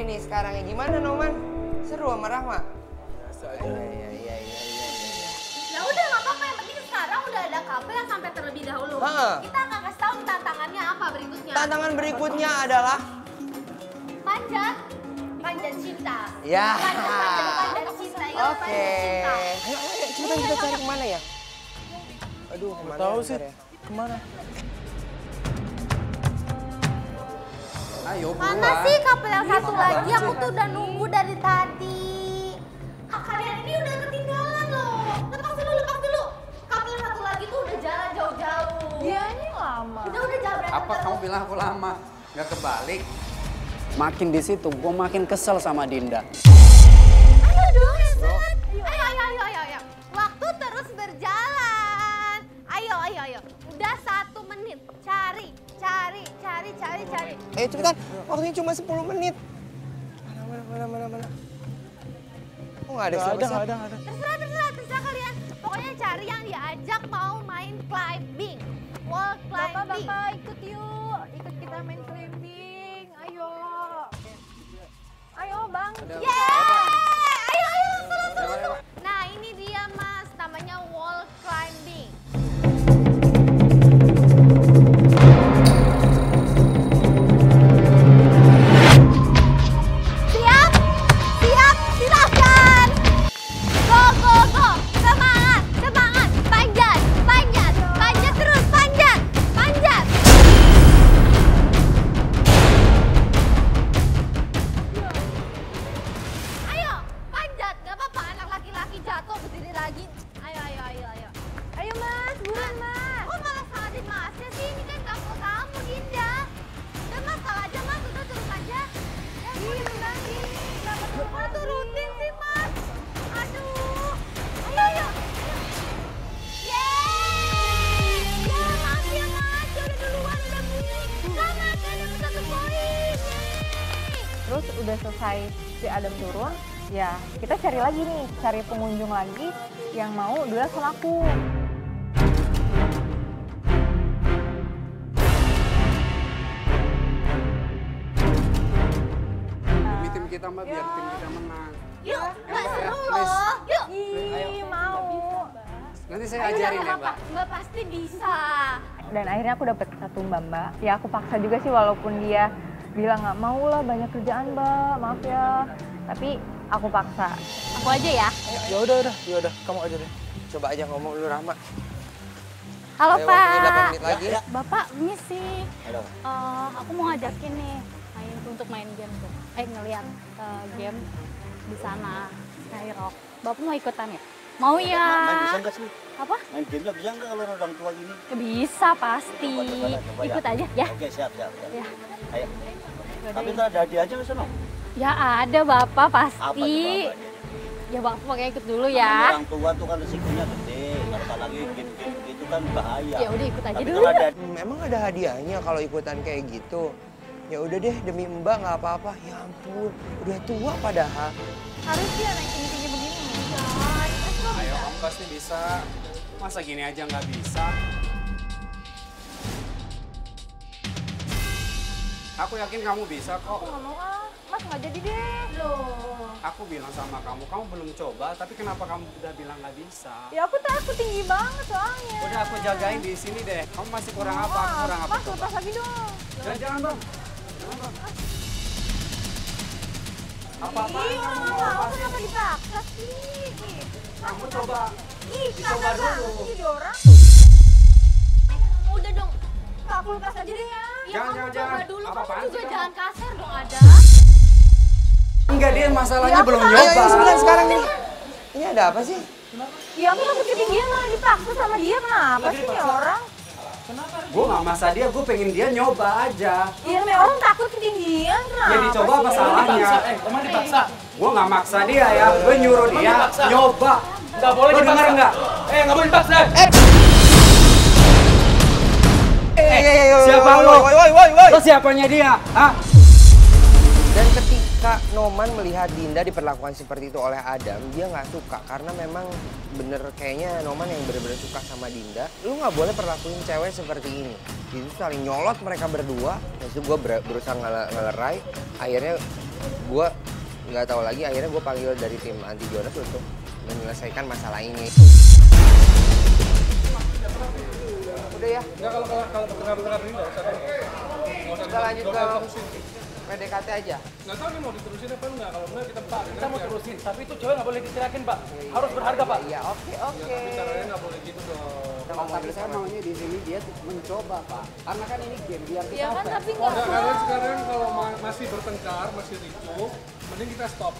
Rahmadi nih sekarang ya. Gimana Noman? Seru sama Rahma? Iya, iya, iya, iya, iya, iya. Ya udah nggak apa-apa yang penting sekarang udah ada couple yang sampai terlebih dahulu. Ha. Kita akan kasih tahu tantangannya apa berikutnya. Tantangan berikutnya adalah Panjat, panjat cinta. Ya. Panjat, panjat, panjat cinta. Oke. cinta. Ayo, ayo, cepetan kita cari ke mana ya? Aduh, ke mana Tahu ya, sih ya? ke mana? Ayo, Mana buruan. sih couple yang satu lagi? Aku tuh udah nunggu dari tadi. Kak, kalian ini udah ketinggalan loh. Lepas dulu, lepas dulu. Couple yang satu lagi tuh udah jalan jauh-jauh. Iya ini lama. Udah, udah jalan Apa kamu bilang aku lama? Nggak kebalik? Makin di situ, gue makin kesel sama Dinda. Ayo dong. Ayo, ayo, ayo, ayo, ayo. Waktu terus berjalan. Ayo, ayo, ayo. Udah satu menit. Cari, cari, cari, cari, cari. Ayo cepetan, waktunya cuma 10 menit. Mana, mana, mana, mana, mana. Oh, nggak ada Nggak siapa ada, ada. Terserah, terserah, terserah kalian. Pokoknya cari yang diajak mau main climbing. Wall climbing. Bapak-bapak ikut yuk, ikut kita main climbing. Ayo. Ayo bang. Yeay! Selesai si Adam turun, ya kita cari lagi nih, cari pengunjung lagi yang mau duel sama aku. Demi tim kita mah biar tim kita menang. Yuk, nggak ya, seru loh. Yuk. Ih, mau. Nanti saya ajarin ya. Mbak. Mbak pasti bisa. Dan akhirnya aku dapet satu mbak mbak. Ya aku paksa juga sih walaupun dia bilang nggak mau lah banyak kerjaan mbak, maaf ya. Tapi aku paksa. Aku aja ya. Ya udah, udah, ya udah, kamu aja deh. Coba aja ngomong dulu Rahma. Halo Ayo, waktunya 8 Pak. menit lagi. Bapak, ini sih, eh, aku mau ngajakin nih main untuk main game tuh. Eh ngeliat eh, game di sana Skyrock. Bapak mau ikutan ya? Mau ya? Main bisa nggak sih? Apa? Main game nggak bisa nggak kalau orang tua gini? Ya bisa pasti. Coba, coba, coba, ya. Ikut aja ya. Oke siap siap. siap. Ya. Ayo. Tapi ntar ada hadiah aja ke sana. Ya ada Bapak Apa pasti. bapaknya? Ya Bapak pakai ikut dulu Namanya ya. Orang tua tuh kan resikonya gede. Apalagi game-game gitu kan bahaya. Ya udah ikut aja Tapi dulu. ada Hmm, emang ada hadiahnya kalau ikutan kayak gitu? Ya udah deh demi Mbak nggak apa-apa. Ya ampun, udah tua padahal. Harusnya naik tinggi-tinggi begini. Ayo, kamu pasti bisa. Masa gini aja nggak bisa? Aku yakin kamu bisa kok. Nggak mau ah, mas nggak jadi deh. Loh. Aku bilang sama kamu, kamu belum coba, tapi kenapa kamu udah bilang nggak bisa? Ya aku takut tinggi banget soalnya. Udah aku jagain di sini deh. Kamu masih kurang apa? Aku kurang apa? Mas lepas lagi dong. Jangan, jangan bang. Jangan bang. Apa-apa kamu orang mau kenapa dipaksa sih? Kamu coba. Ih, Coba dulu. jadi orang. Udah dong. Kak, aku lepas aja deh ya. Jangan, jangan, coba jangan. dulu. Apa-apaan kamu juga jangan kasar dong ada. Enggak, dia masalahnya belum Ayo, nyoba. ayo sebentar sekarang ini. Ini ada apa sih? Ya aku takut ketinggian malah dipaksa sama dia. Kenapa sih nih orang? Gue nggak maksa dia, gue pengen dia nyoba aja. Iya, orang takut ketinggian. Kenapa Ya dicoba apa salahnya? Eh, emang dipaksa? Gue nggak maksa dia ya, gue nyuruh dia dipaksa? nyoba. Nggak boleh Lo dipaksa. denger nggak? Eh, nggak boleh dipaksa. Eh, siapa lo? Woi, woi, woi, woi. Lo siapanya dia? Hah? Dan ketika Noman melihat Dinda diperlakukan seperti itu oleh Adam, dia nggak suka karena memang bener kayaknya Noman yang bener-bener suka sama Dinda. Lu nggak boleh perlakuin cewek seperti ini. Itu saling nyolot mereka berdua. Terus gue berusaha ngele- ngelerai. Akhirnya gue nggak tahu lagi akhirnya gue panggil dari tim anti Jonas untuk menyelesaikan masalah ini udah ya Enggak kalau kalau kalau bertengkar-bertengkar ini enggak usah. Kita lanjut nggak ke. PDKT aja Nggak tahu nih mau diterusin apa enggak. Kalau enggak kita Pak, kita mau terusin, tapi itu cewek nggak boleh diterakin, Pak. Harus berharga, Pak. iya oke oke Caranya nggak boleh gitu dong. Pak, tapi saya maunya di sini dia mencoba pak. Karena kan ini game biar kita Ya kan tapi nggak Enggak, kalian sekarang kalau ma- masih bertengkar, masih ricuh, mending kita stop.